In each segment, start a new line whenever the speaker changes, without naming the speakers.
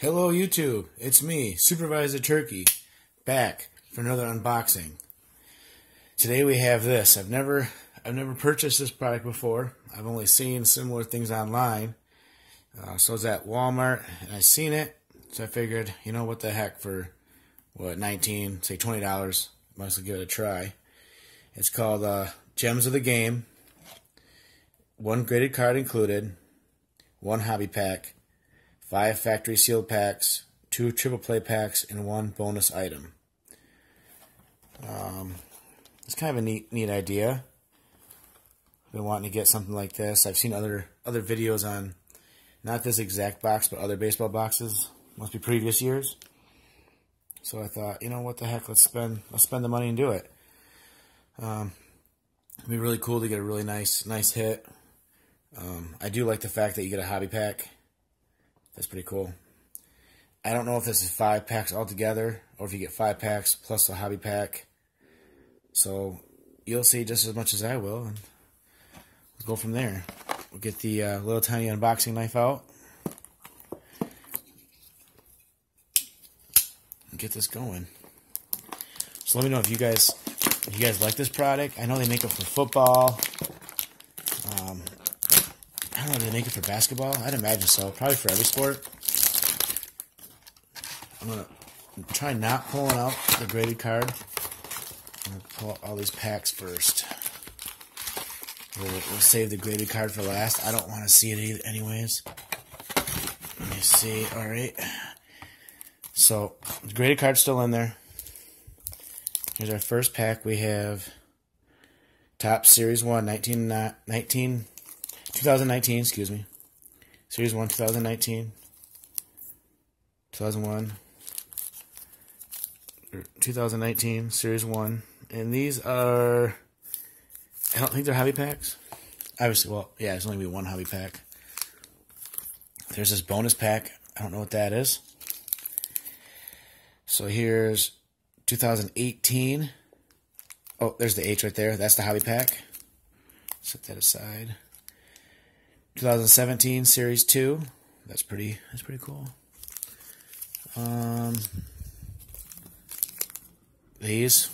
Hello YouTube, it's me, Supervisor Turkey, back for another unboxing. Today we have this. I've never I've never purchased this product before. I've only seen similar things online. Uh, so it's at Walmart and I seen it, so I figured, you know what the heck for what 19, say $20, might as well give it a try. It's called uh, Gems of the Game. One graded card included, one hobby pack, five factory sealed packs, two triple play packs, and one bonus item. Um, it's kind of a neat, neat idea. I've been wanting to get something like this. I've seen other other videos on, not this exact box, but other baseball boxes. Must be previous years. So I thought, you know what the heck, let's spend let's spend the money and do it. Um, it'd be really cool to get a really nice nice hit. Um, I do like the fact that you get a hobby pack. That's pretty cool. I don't know if this is five packs altogether, or if you get five packs plus a hobby pack. So you'll see just as much as I will, and let's go from there. We'll get the uh, little tiny unboxing knife out. And get this going. So let me know if you guys if you guys like this product. I know they make it for football. I don't know, they make it for basketball? I'd imagine so. Probably for every sport. I'm gonna try not pulling out the graded card. I'm gonna pull out all these packs first. We'll, we'll save the graded card for last. I don't want to see it anyways. Let me see. All right. So the graded card's still in there. Here's our first pack. We have Topps Series 1, 19, 19 2019, excuse me. Series 1, 2019. 2001. Er, 2019, Series 1. And these are. I don't think they're hobby packs. Obviously, well, yeah, it's only be one hobby pack. There's this bonus pack. I don't know what that is. So here's 2018. Oh, there's the H right there. That's the hobby pack. Set that aside. 2017 Series 2. That's pretty that's pretty cool. Um these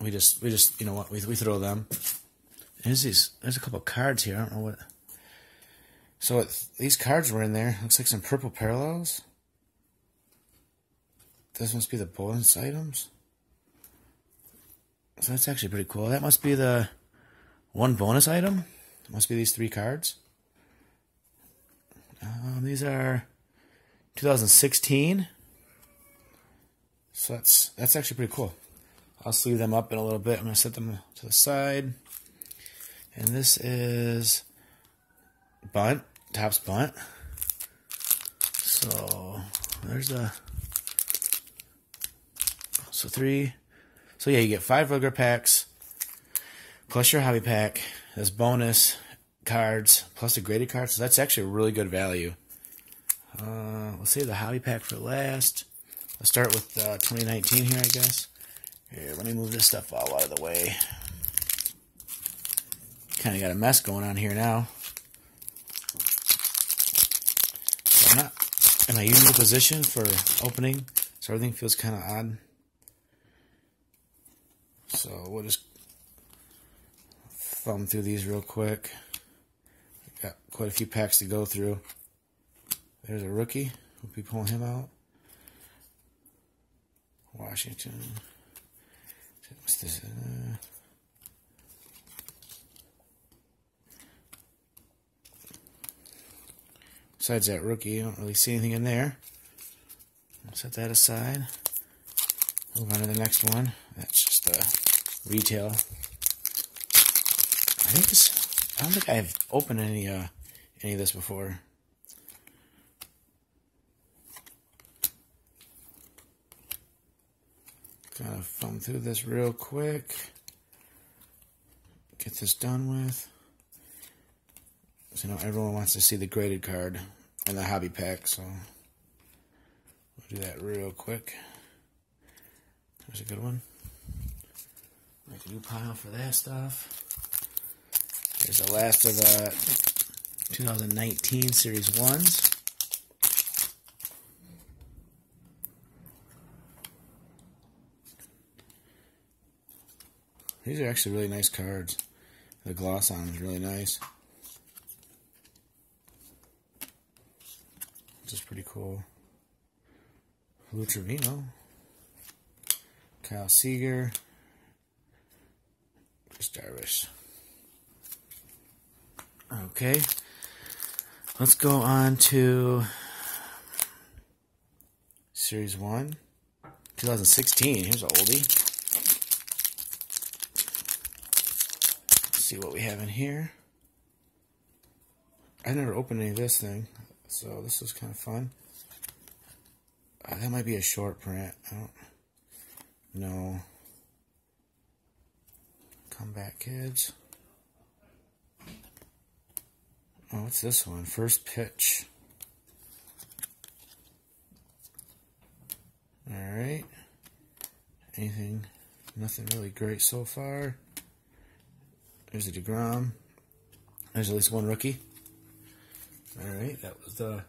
we just we just you know what we we throw them. There's these there's a couple cards here. I don't know what So it, these cards were in there. Looks like some purple parallels. This must be the bonus items. So that's actually pretty cool. That must be the one bonus item. It must be these three cards. Um, these are 2016. So that's that's actually pretty cool. I'll sleeve them up in a little bit. I'm going to set them to the side. And this is bunt, Topps bunt. So there's the so three. So yeah, you get five regular packs plus your hobby pack. As bonus cards plus a graded card. So that's actually a really good value. Uh, let's save the hobby pack for last. Let's start with uh, 2019 here, I guess. Here, let me move this stuff all out of the way. Kind of got a mess going on here now. So I'm not in my usual position for opening, so everything feels kind of odd. So we'll just thumb through these real quick. Got quite a few packs to go through. There's a rookie. We'll be pulling him out. Washington. What's this? Uh, besides that rookie, I don't really see anything in there. Set that aside. Move on to the next one. That's just a retail. I think this I don't think I've opened any uh, any of this before. Gotta thumb through this real quick. Get this done with. So you know everyone wants to see the graded card and the hobby pack, so we'll do that real quick. There's a good one. Make a new pile for that stuff. Here's the last of the 2019 Series 1s. These are actually really nice cards. The gloss on them is really nice. This is pretty cool. Lou Trivino. Kyle Seager. Chris Darvish. Okay. Let's go on to Series 1. 2016. Here's an oldie. See what we have in here. I never opened any of this thing, so this was kind of fun. Uh, that might be a short print. I don't know. Come back, kids. Oh, what's this one? First pitch. Alright. Anything, nothing really great so far. There's a DeGrom. There's at least one rookie. Alright, that was the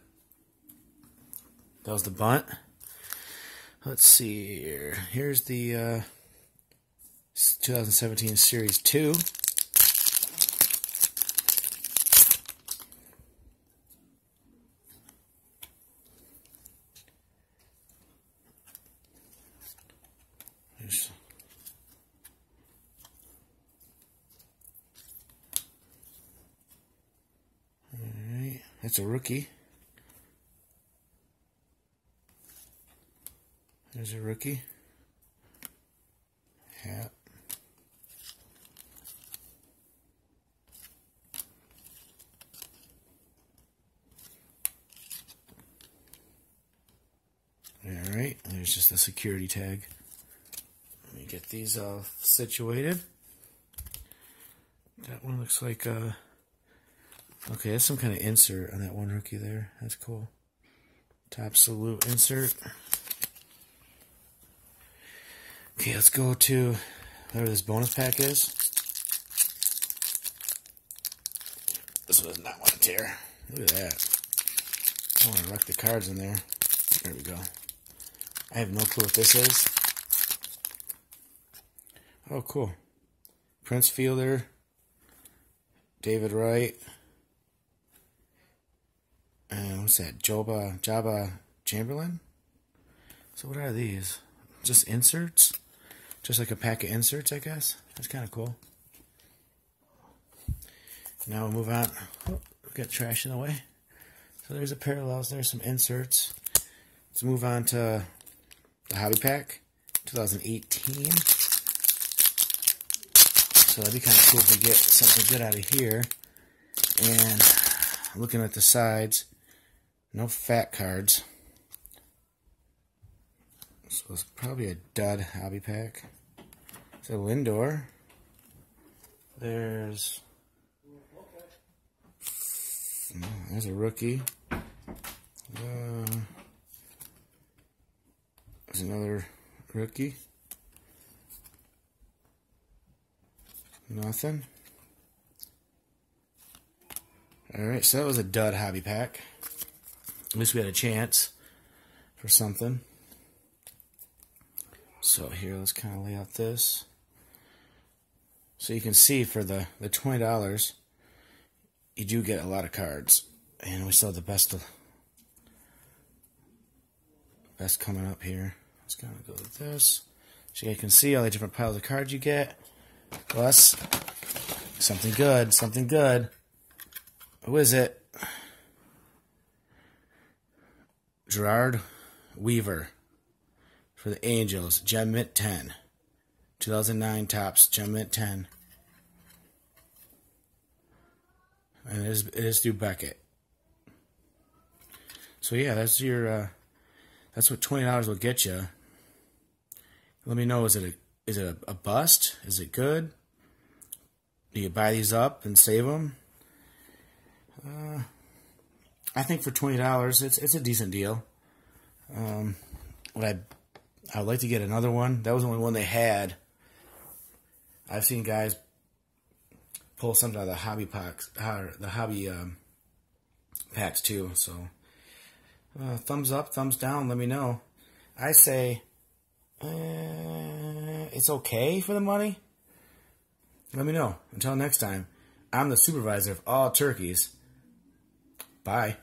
that was the bunt. Let's see here. Here's the uh, 2017 Series 2. Alright, that's a rookie. There's a rookie. Hat. Alright, there's just a security tag. Let me get these all situated. That one looks like uh okay, that's some kind of insert on that one rookie there. That's cool. Topps salute insert. Okay, let's go to whatever this bonus pack is. This one does not want to tear. Look at that. I want to wreck the cards in there. There we go. I have no clue what this is. Oh, cool. Prince Fielder, David Wright, that? Joba Joba Chamberlain. So what are these? Just inserts? Just like a pack of inserts, I guess. That's kind of cool. Now we'll move on. Oh, we got trash in the way. So there's a parallels. There's some inserts. Let's move on to the Hobby Pack 2018. So that'd be kind of cool if we get something good out of here. And looking at the sides, no fat cards. So it's probably a dud Hobby Pack. A Lindor. There's... There's a rookie. Uh, there's another rookie. Nothing. Alright, so that was a dud hobby pack. At least we had a chance for something. So here, let's kind of lay out this. So you can see for the, the $20, you do get a lot of cards. And we have the best best coming up here. Let's kind of go with this. So you can see all the different piles of cards you get. Plus, something good, something good. Who is it? Jered Weaver for the Angels, Gem Mint 10. 2009 Topps, Gem Mint 10. And it is, it is through Beckett. So yeah, that's your, uh, that's what $20 will get you. Let me know, is it a, is it a, a bust? Is it good? Do you buy these up and save them? Uh, I think for twenty dollars, it's it's a decent deal. Um, what I I would like to get another one. That was the only one they had. I've seen guys pull something out of the hobby packs, the hobby um, packs too. So, uh, thumbs up, thumbs down. Let me know. I say uh, it's okay for the money. let me know. Until next time, I'm the supervisor of all turkeys. Bye.